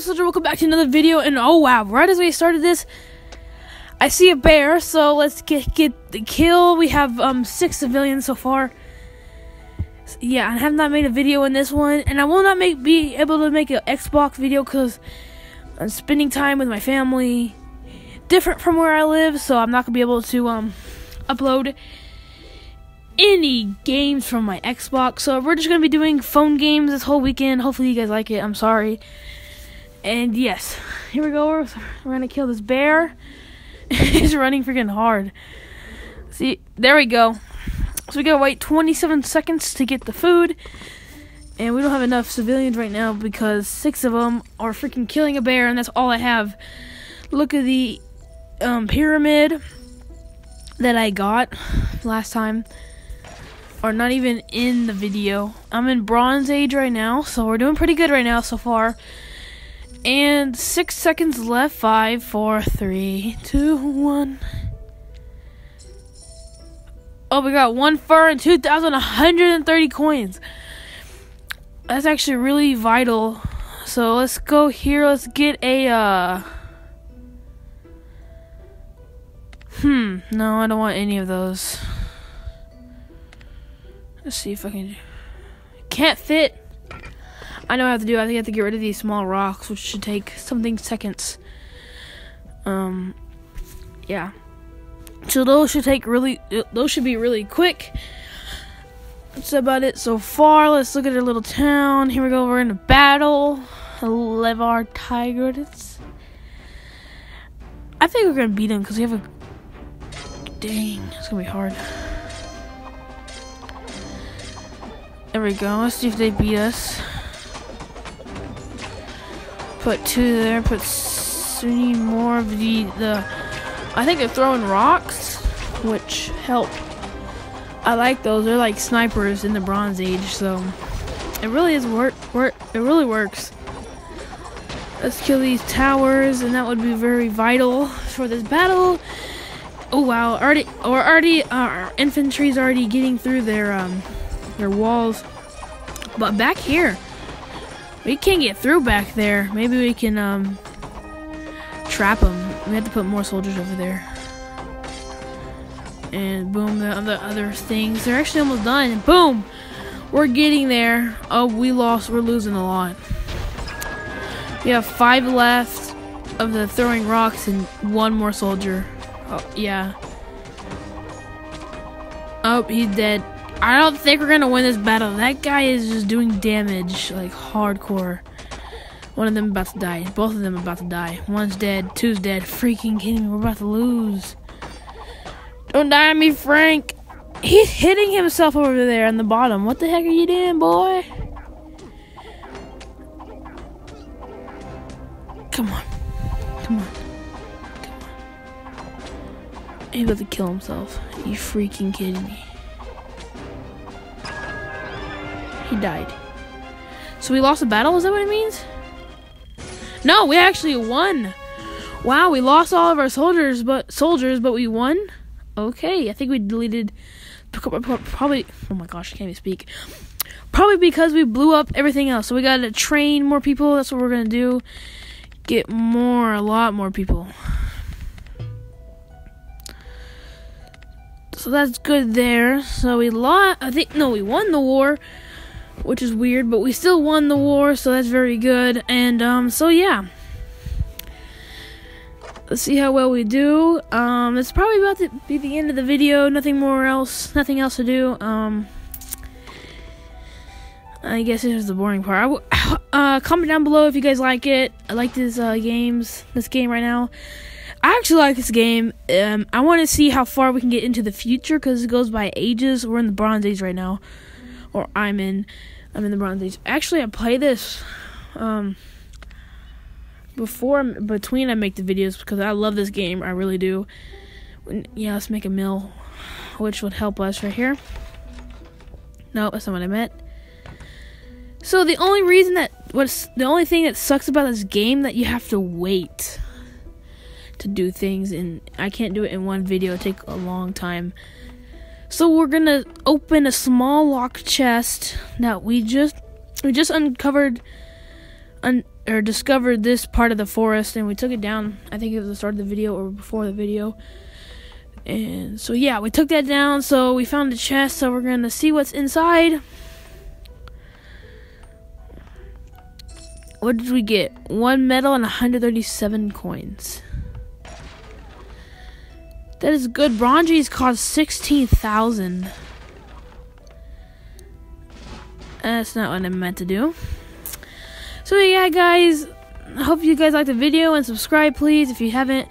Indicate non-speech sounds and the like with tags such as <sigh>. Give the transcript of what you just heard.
Soldier, welcome back to another video. And oh wow, right as we started this, I see a bear. So let's get get the kill. We have um six civilians so far. Yeah, I have not made a video in this one, and I will not make be able to make an Xbox video because I'm spending time with my family, different from where I live. So I'm not gonna be able to um upload any games from my Xbox. So we're just gonna be doing phone games this whole weekend. Hopefully you guys like it. I'm sorry. And yes, here we go. We're, we're gonna kill this bear. <laughs> He's running freaking hard. See, there we go. So we gotta wait 27 seconds to get the food. And we don't have enough civilians right now because six of them are freaking killing a bear, and that's all I have. Look at the um, pyramid that I got last time or not even in the video. I'm in Bronze Age right now, so we're doing pretty good right now so far. And six seconds left. Five, four, three, two, one. Oh, we got one fur and 2,130 coins. That's actually really vital. So let's go here. Let's get a, uh... Hmm, no, I don't want any of those. Let's see if I can. Can't fit. I know I have to do. I think I have to get rid of these small rocks, which should take something seconds. Um, yeah. So those should take really. Those should be really quick. That's about it so far. Let's look at our little town. Here we go. We're in a battle. Levar Tigers. I think we're gonna beat them because we have a. Dang, it's gonna be hard. There we go. Let's see if they beat us. Put two there. Put three more of the the. I think they're throwing rocks, which help. I like those. They're like snipers in the Bronze Age, so it really is work. Work. It really works. Let's kill these towers, and that would be very vital for this battle. Oh wow! Already, or already, uh, our infantry's already getting through their um their walls. But back here, we can't get through back there. Maybe we can um, trap them. We have to put more soldiers over there. And boom, the other other things. They're actually almost done. Boom, we're getting there. Oh, we lost. We're losing a lot. We have five left of the throwing rocks and one more soldier. Oh, yeah. Oh, he's dead. I don't think we're gonna win this battle. That guy is just doing damage, like hardcore. One of them about to die. Both of them about to die. One's dead. Two's dead. Freaking kidding me. We're about to lose. Don't die on me, Frank. He's hitting himself over there on the bottom. What the heck are you doing, boy? Come on. Come on. Come on. He's about to kill himself. Are you freaking kidding me? He died. So we lost the battle? Is that what it means? No, we actually won. Wow, we lost all of our soldiers, but soldiers, but we won. Okay, I think we deleted probably. Oh my gosh, I can't even speak. Probably because we blew up everything else. So we gotta train more people. That's what we're gonna do. Get more, a lot more people. So that's good there. So we lost. I think no, we won the war which is weird, but we still won the war, so that's very good. And um, so yeah, let's see how well we do. Um, it's probably about to be the end of the video. Nothing more else, nothing else to do. Um, I guess this is the boring part. <sighs> uh, comment down below if you guys like it. I like this uh, games, this game right now. I actually like this game. Um, I want to see how far we can get into the future because it goes by ages. We're in the Bronze Age right now or I'm in I'm in the Bronze. Actually, I play this um before between I make the videos because I love this game. I really do. Yeah, let's make a mill, which would help us right here. No, that's not what I meant. So the only reason that what's the only thing that sucks about this game that you have to wait to do things and I can't do it in one video. It take a long time. So we're gonna open a small locked chest that we just we just uncovered un- or discovered this part of the forest and we took it down. I think it was the start of the video or before the video. And so yeah, we took that down. So we found a chest. So we're gonna see what's inside. What did we get? One medal and 137 coins. That is good. Bronji's cost 16,000. That's not what I meant to do. So yeah, guys. I hope you guys liked the video and subscribe, please, if you haven't.